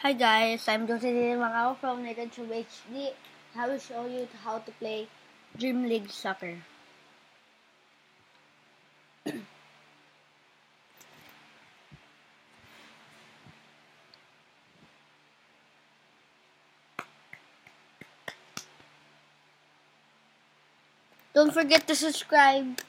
Hi guys, I'm Jose Macau from Nathan Tube HD. I will show you how to play Dream League Soccer. Don't forget to subscribe.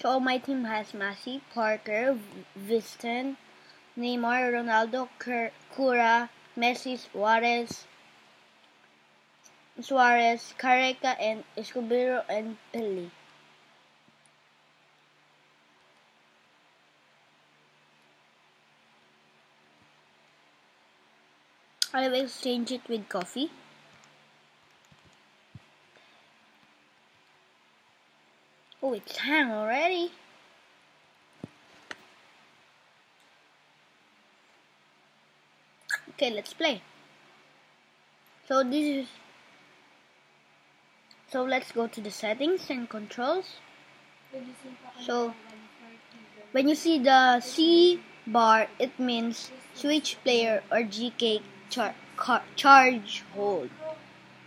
So my team has Messi, Parker, Viston, Neymar, Ronaldo, Cura, Messi, Suarez, Suarez, Careca, and Escobedo and Pelé. I will exchange it with coffee. Oh, it's time already. Okay, let's play. So this is so let's go to the settings and controls. So when you see the C bar, it means switch player or GK char charge hold.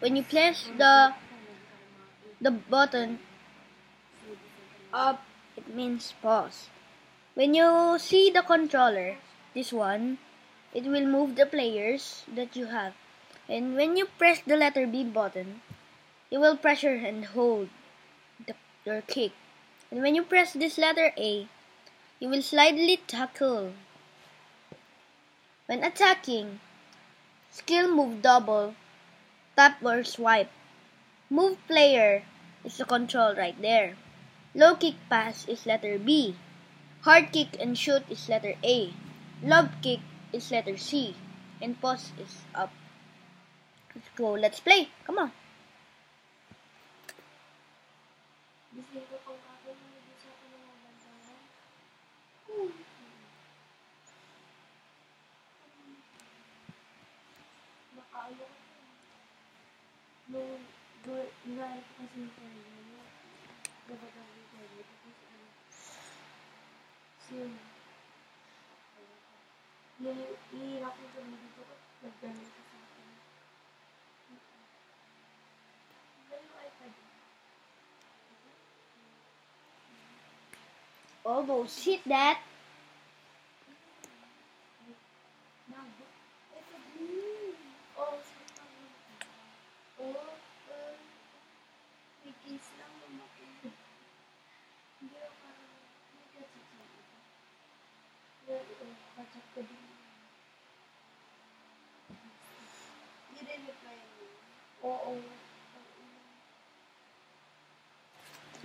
When you press the the button up, it means pause. When you see the controller, this one, it will move the players that you have. And when you press the letter B button, you will pressure and hold the, your kick. And when you press this letter A, you will slightly tackle. When attacking, skill move double, tap or swipe. Move player is the control right there. Low kick pass is letter B. Hard kick and shoot is letter A. Lob kick is letter C. And pause is up. Let's go. Let's play. Come on. Oh, Gabagawin ko yun. So, yung ihirap ko kami dito ko, nagdamit ko sa akin. Ganun ay pa. Almost hit that. Oh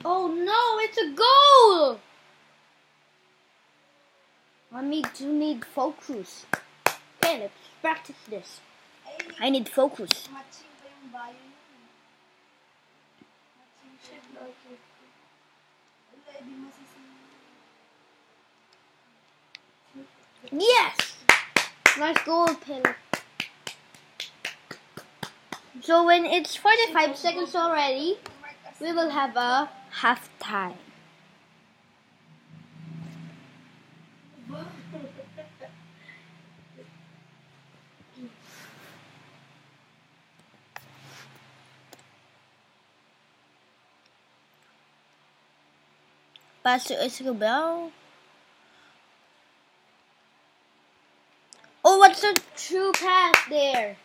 no, it's a goal! I need to need focus. Okay, let's practice this. I need focus. Yes! Nice goal, Pele. So when it's 45 seconds already, we will have a half time. Pass to Escobar. Oh, what's a true path there?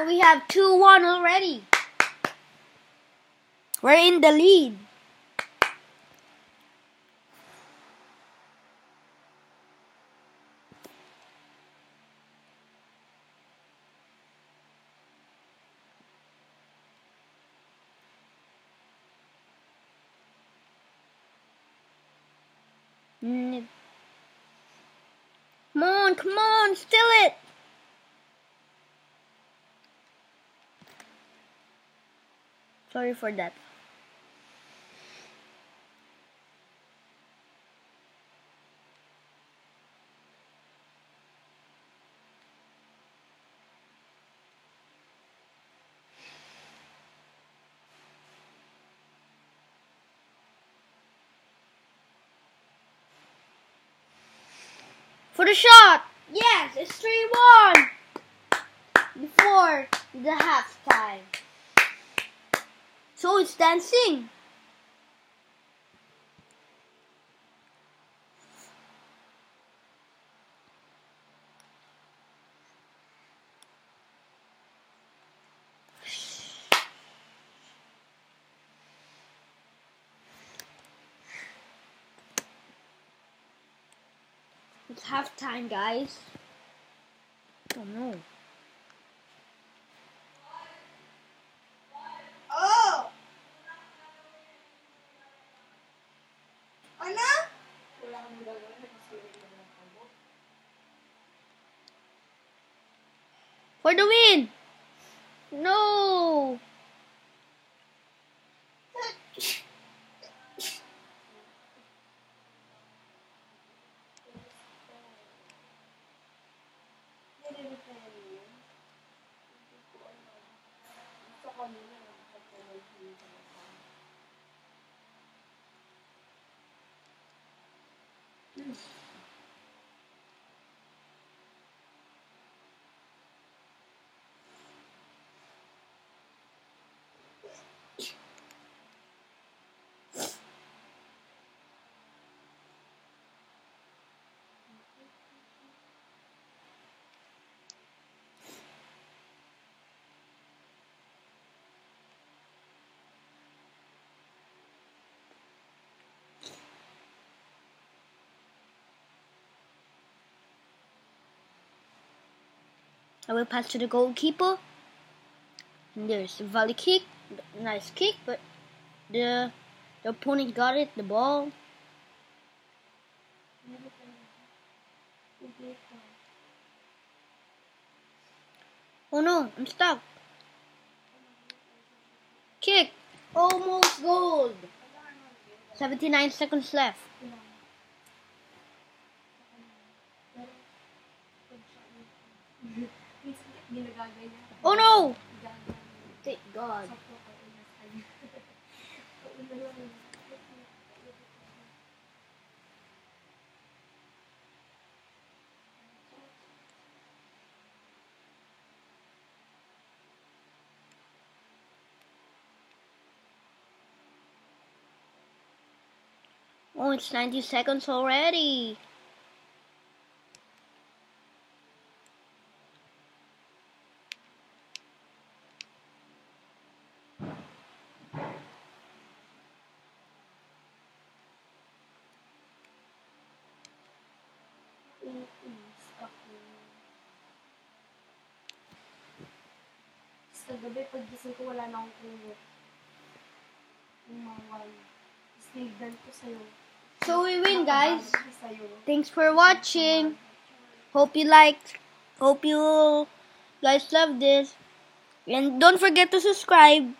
So we have 2-1 already. We're in the lead. Mm. Come on, come on, steal it! Sorry for that. For the shot! Yes, it's 3 1! Before the halftime. So it's dancing. It's halftime, guys. Oh no. Ano? Wala kang magagawa. For the win! No! Yes. I will pass to the goalkeeper. And there's a volley kick. Nice kick, but the the opponent got it, the ball. Oh no, I'm stuck. Kick! Almost goal! 79 seconds left. Oh no! Thank God. Oh, it's 90 seconds already. Sa gabi, pag gising ko, wala na akong wine. Tapos tinignan ko sa'yo. So we win, guys. Thanks for watching. Hope you liked. Hope you guys love this. And don't forget to subscribe.